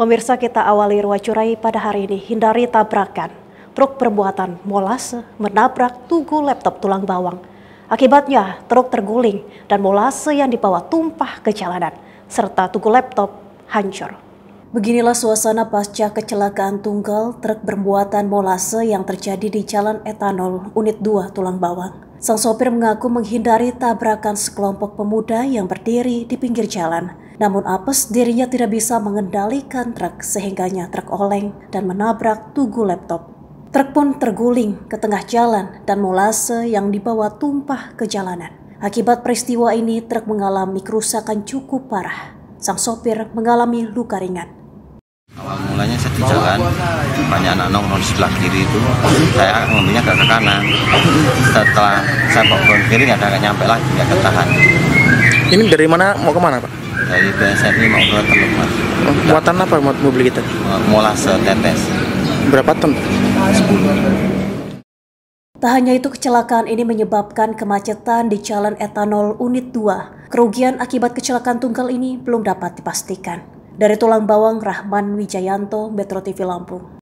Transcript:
Pemirsa kita awali Ruacurai pada hari ini hindari tabrakan. Truk bermuatan molase menabrak tugu laptop tulang bawang. Akibatnya truk terguling dan molase yang dibawa tumpah ke jalanan serta tugu laptop hancur. Beginilah suasana pasca kecelakaan tunggal truk bermuatan molase yang terjadi di Jalan Etanol Unit 2 Tulang Bawang. Sang sopir mengaku menghindari tabrakan sekelompok pemuda yang berdiri di pinggir jalan. Namun apes dirinya tidak bisa mengendalikan truk sehingganya truk oleng dan menabrak tugu laptop. Truk pun terguling ke tengah jalan dan molase yang dibawa tumpah ke jalanan. Akibat peristiwa ini truk mengalami kerusakan cukup parah. Sang sopir mengalami luka ringan. Awal mulanya saya di jalan, banyak anak nongkrong di sebelah kiri itu, saya ngambilnya ke kanan. Setelah saya bawa ke kiri nggak ada nyampe lagi, nggak ketahan. Ini dari mana mau ke mana pak? Dari BSN ini mau ke Teluk Mas, Oh, muatan apa muat mobil kita? mola setetes, Berapa ton? 10. Tak hanya itu, kecelakaan ini menyebabkan kemacetan di Jalan Etanol Unit 2. Kerugian akibat kecelakaan tunggal ini belum dapat dipastikan. Dari Tulang Bawang, Rahman Wijayanto, Metro TV Lampung.